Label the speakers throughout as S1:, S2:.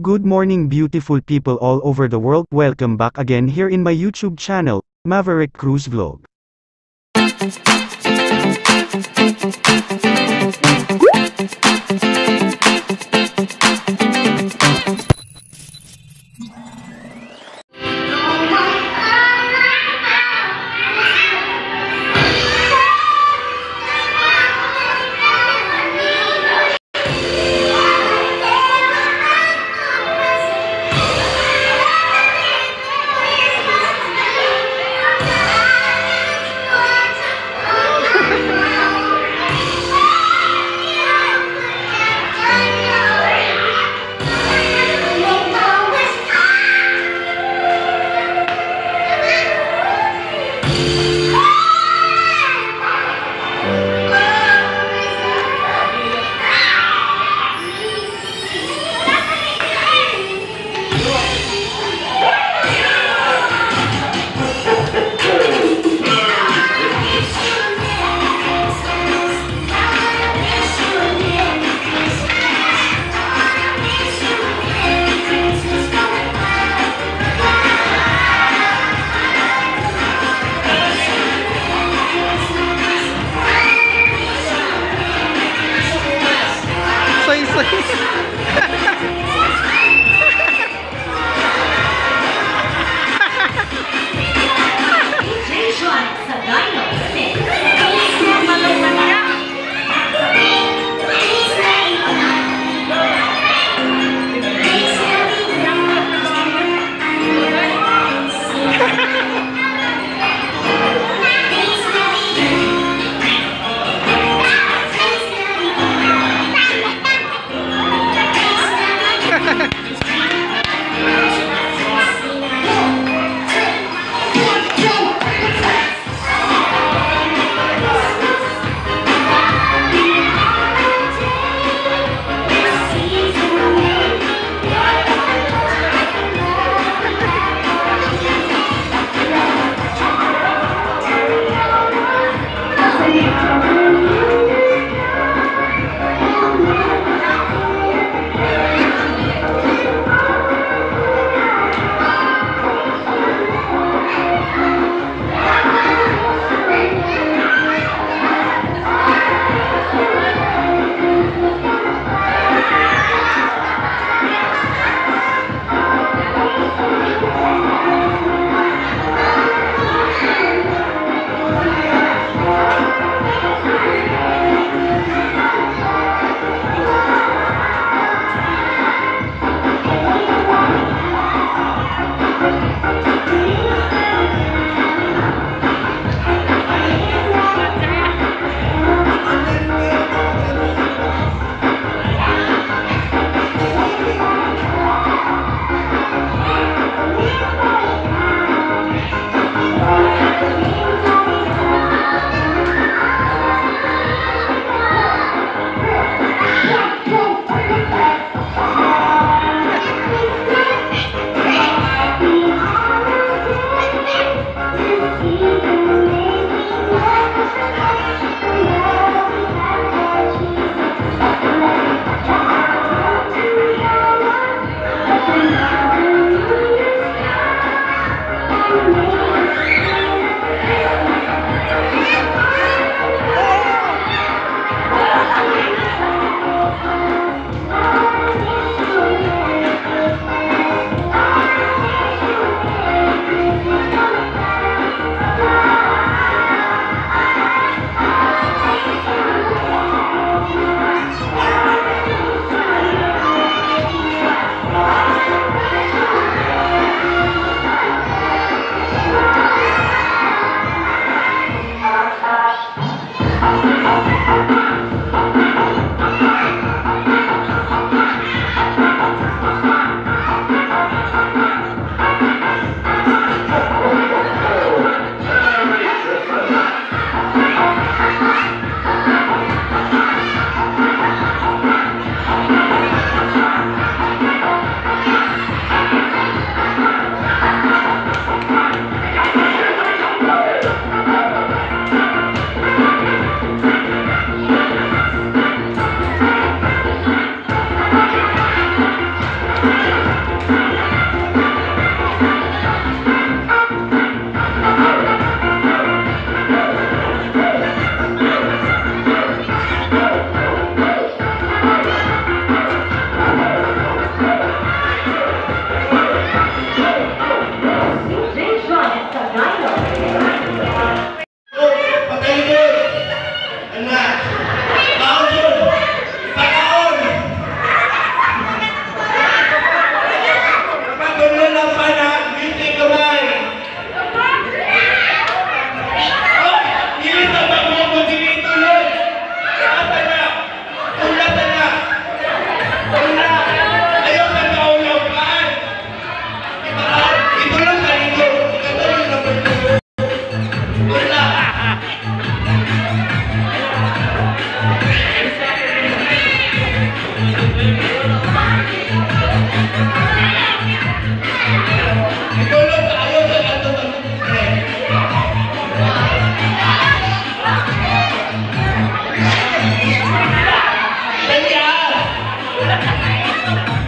S1: Good morning beautiful people all over the world, welcome back again here in my YouTube channel, Maverick Cruz Vlog.
S2: Amen. やった!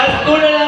S2: Calcula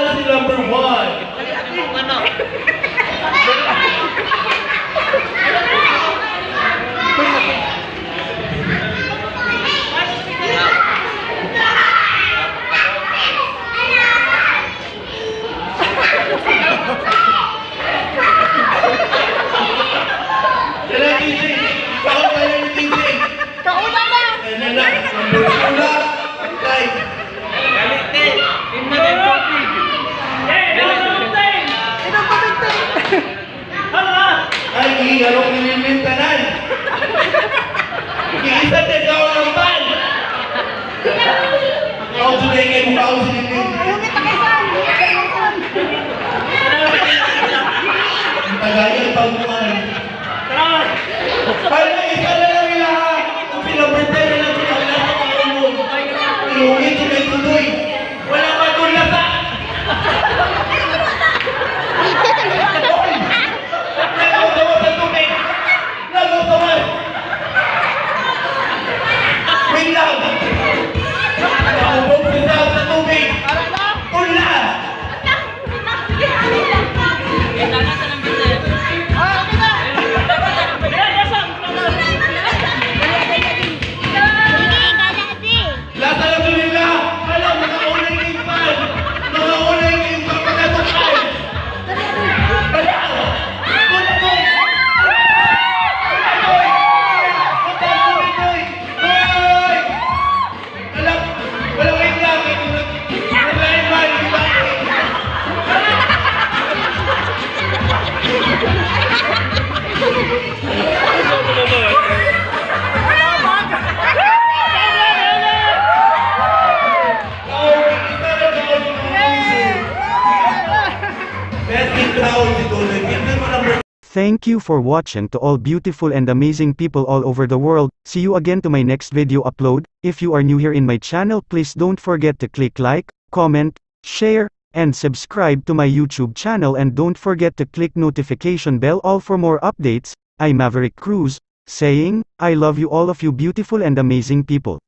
S2: Nagayal pag naman. Tara!
S1: Thank you for watching to all beautiful and amazing people all over the world. See you again to my next video upload. If you are new here in my channel, please don't forget to click like, comment, share, and subscribe to my YouTube channel and don't forget to click notification bell all for more updates. I'm Maverick Cruz, saying, I love you all of you beautiful and amazing people.